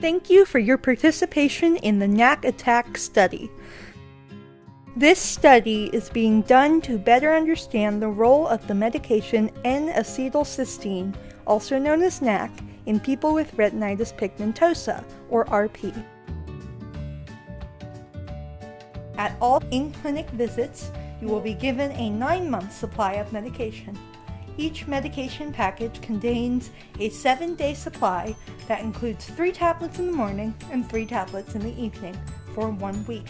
Thank you for your participation in the NAC ATTACK study. This study is being done to better understand the role of the medication N-acetylcysteine, also known as NAC, in people with retinitis pigmentosa, or RP. At all in-clinic visits, you will be given a 9-month supply of medication. Each medication package contains a 7-day supply that includes 3 tablets in the morning and 3 tablets in the evening for 1 week.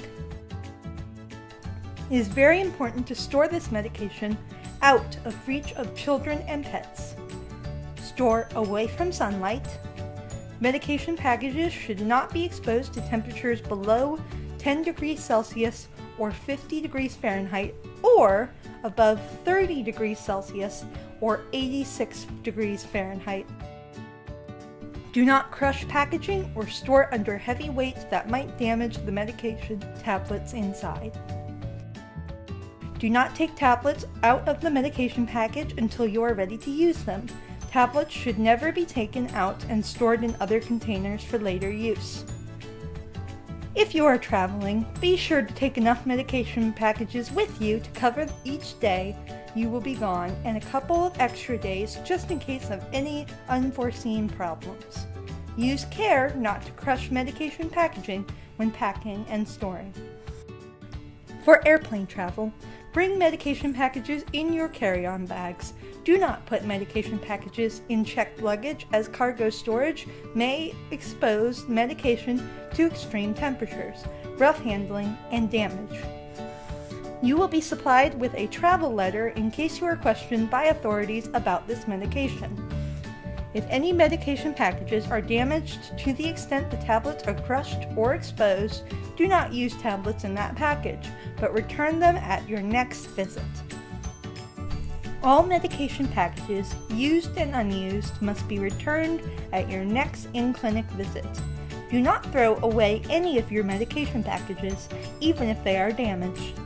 It is very important to store this medication out of reach of children and pets. Store away from sunlight. Medication packages should not be exposed to temperatures below 10 degrees Celsius or 50 degrees Fahrenheit or above 30 degrees Celsius or 86 degrees Fahrenheit. Do not crush packaging or store under heavy weights that might damage the medication tablets inside. Do not take tablets out of the medication package until you are ready to use them. Tablets should never be taken out and stored in other containers for later use. If you are traveling, be sure to take enough medication packages with you to cover each day you will be gone and a couple of extra days just in case of any unforeseen problems. Use care not to crush medication packaging when packing and storing. For airplane travel, Bring medication packages in your carry on bags. Do not put medication packages in checked luggage as cargo storage may expose medication to extreme temperatures, rough handling, and damage. You will be supplied with a travel letter in case you are questioned by authorities about this medication. If any medication packages are damaged to the extent the tablets are crushed or exposed, do not use tablets in that package, but return them at your next visit. All medication packages, used and unused, must be returned at your next in-clinic visit. Do not throw away any of your medication packages, even if they are damaged.